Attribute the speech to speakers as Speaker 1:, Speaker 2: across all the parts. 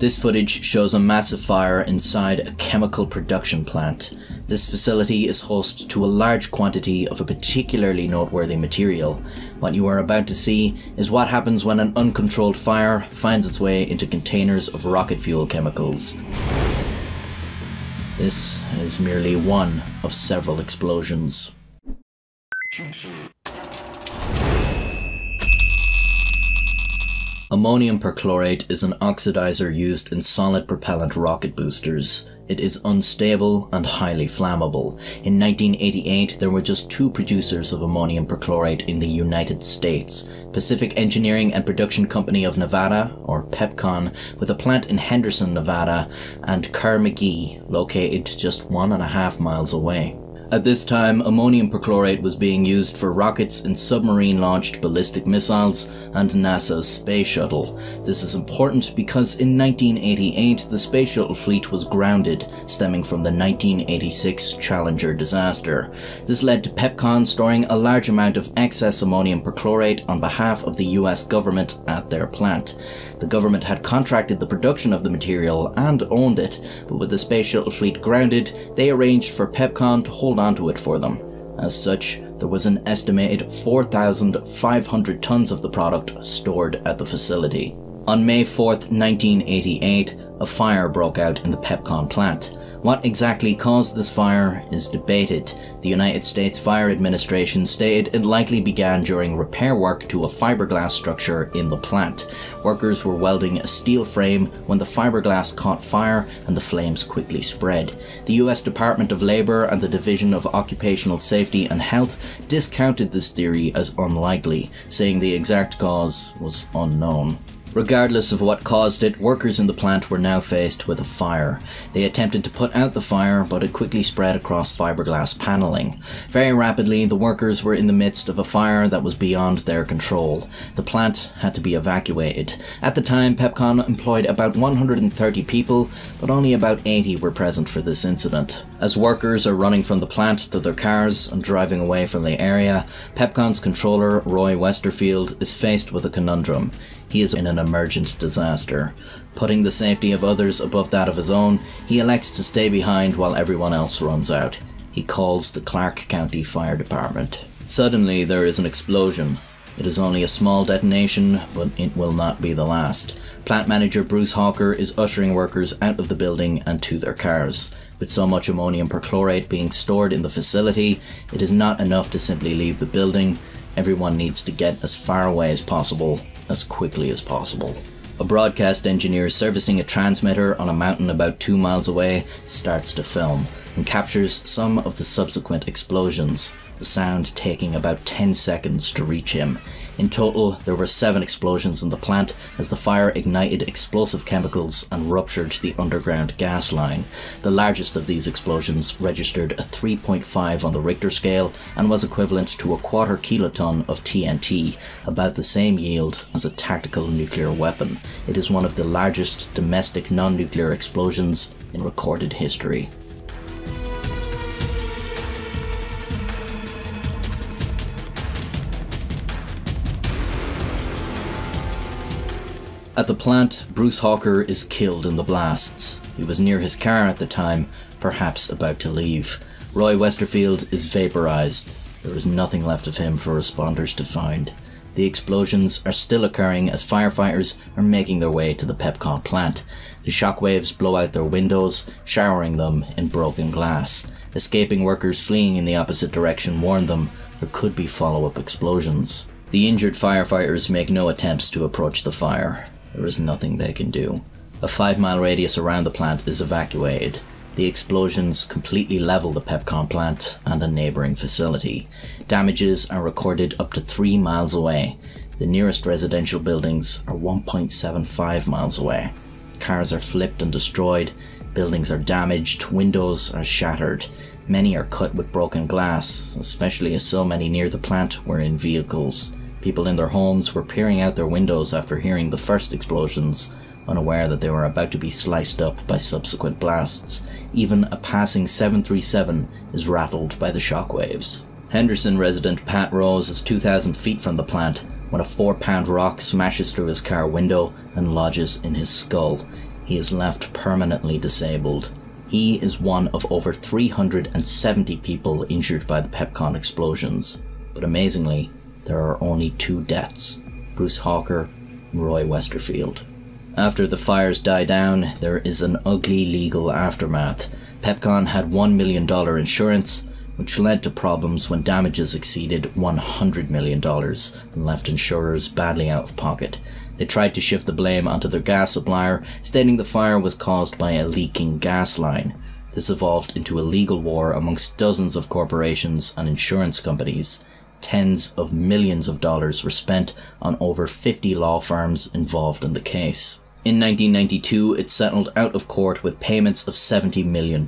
Speaker 1: This footage shows a massive fire inside a chemical production plant. This facility is host to a large quantity of a particularly noteworthy material. What you are about to see is what happens when an uncontrolled fire finds its way into containers of rocket fuel chemicals. This is merely one of several explosions. Ammonium perchlorate is an oxidizer used in solid propellant rocket boosters. It is unstable and highly flammable. In 1988, there were just two producers of ammonium perchlorate in the United States. Pacific Engineering and Production Company of Nevada, or PEPCON, with a plant in Henderson, Nevada, and Kerr-McGee, located just one and a half miles away. At this time, ammonium perchlorate was being used for rockets and submarine launched ballistic missiles and NASA's space shuttle. This is important because in 1988 the space shuttle fleet was grounded, stemming from the 1986 Challenger disaster. This led to PEPCON storing a large amount of excess ammonium perchlorate on behalf of the US government at their plant. The government had contracted the production of the material and owned it, but with the space shuttle fleet grounded, they arranged for PEPCON to hold onto it for them. As such, there was an estimated 4,500 tons of the product stored at the facility. On May 4, 1988, a fire broke out in the PEPCON plant. What exactly caused this fire is debated. The United States Fire Administration stated it likely began during repair work to a fiberglass structure in the plant. Workers were welding a steel frame when the fiberglass caught fire and the flames quickly spread. The US Department of Labor and the Division of Occupational Safety and Health discounted this theory as unlikely, saying the exact cause was unknown. Regardless of what caused it, workers in the plant were now faced with a fire. They attempted to put out the fire, but it quickly spread across fiberglass paneling. Very rapidly, the workers were in the midst of a fire that was beyond their control. The plant had to be evacuated. At the time, PEPCON employed about 130 people, but only about 80 were present for this incident. As workers are running from the plant to their cars and driving away from the area, PEPCON's controller, Roy Westerfield, is faced with a conundrum. He is in an emergent disaster. Putting the safety of others above that of his own, he elects to stay behind while everyone else runs out. He calls the Clark County Fire Department. Suddenly, there is an explosion. It is only a small detonation, but it will not be the last. Plant manager Bruce Halker is ushering workers out of the building and to their cars. With so much ammonium perchlorate being stored in the facility, it is not enough to simply leave the building. Everyone needs to get as far away as possible as quickly as possible. A broadcast engineer servicing a transmitter on a mountain about two miles away starts to film and captures some of the subsequent explosions, the sound taking about 10 seconds to reach him. In total, there were seven explosions in the plant as the fire ignited explosive chemicals and ruptured the underground gas line. The largest of these explosions registered a 3.5 on the Richter scale and was equivalent to a quarter kiloton of TNT, about the same yield as a tactical nuclear weapon. It is one of the largest domestic non nuclear explosions in recorded history. At the plant, Bruce Halker is killed in the blasts. He was near his car at the time, perhaps about to leave. Roy Westerfield is vaporized. There is nothing left of him for responders to find. The explosions are still occurring as firefighters are making their way to the PEPCON plant. The shockwaves blow out their windows, showering them in broken glass. Escaping workers fleeing in the opposite direction warn them there could be follow up explosions. The injured firefighters make no attempts to approach the fire. There is nothing they can do. A five mile radius around the plant is evacuated. The explosions completely level the PEPCON plant and a neighbouring facility. Damages are recorded up to three miles away. The nearest residential buildings are 1.75 miles away. Cars are flipped and destroyed, buildings are damaged, windows are shattered. Many are cut with broken glass, especially as so many near the plant were in vehicles. People in their homes were peering out their windows after hearing the first explosions, unaware that they were about to be sliced up by subsequent blasts. Even a passing 737 is rattled by the shockwaves. Henderson resident Pat Rose is 2,000 feet from the plant when a four pound rock smashes through his car window and lodges in his skull. he is left permanently disabled. He is one of over 370 people injured by the Pepcon explosions, but amazingly, there are only two deaths Bruce Halker and Roy Westerfield. After the fires die down, there is an ugly legal aftermath. Pepcon had $1 million insurance, which led to problems when damages exceeded $100 million and left insurers badly out of pocket. They tried to shift the blame onto their gas supplier, stating the fire was caused by a leaking gas line. This evolved into a legal war amongst dozens of corporations and insurance companies. Tens of millions of dollars were spent on over 50 law firms involved in the case. In 1992, it settled out of court with payments of $70 million.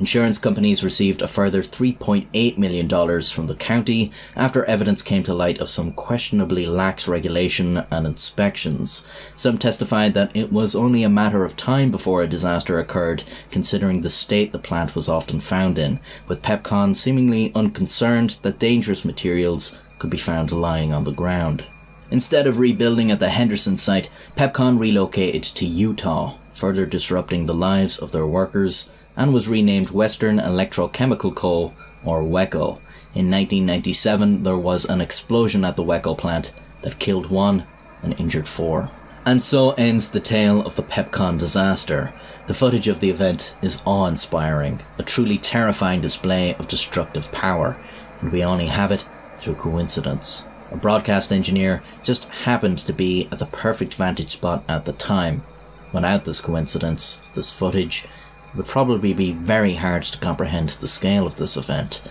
Speaker 1: Insurance companies received a further $3.8 million from the county after evidence came to light of some questionably lax regulation and inspections. Some testified that it was only a matter of time before a disaster occurred, considering the state the plant was often found in, with Pepcon seemingly unconcerned that dangerous materials could be found lying on the ground. Instead of rebuilding at the Henderson site, Pepcon relocated to Utah, further disrupting the lives of their workers, and was renamed Western Electrochemical Co., or WECO. In 1997, there was an explosion at the WECO plant that killed one and injured four. And so ends the tale of the Pepcon disaster. The footage of the event is awe inspiring, a truly terrifying display of destructive power, and we only have it through coincidence a broadcast engineer, just happened to be at the perfect vantage spot at the time. Without this coincidence, this footage, would probably be very hard to comprehend the scale of this event.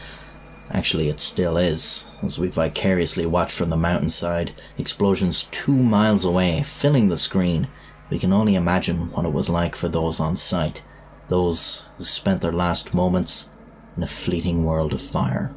Speaker 1: Actually, it still is, as we vicariously watch from the mountainside, explosions two miles away, filling the screen. We can only imagine what it was like for those on site, those who spent their last moments in a fleeting world of fire.